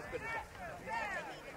was good as that.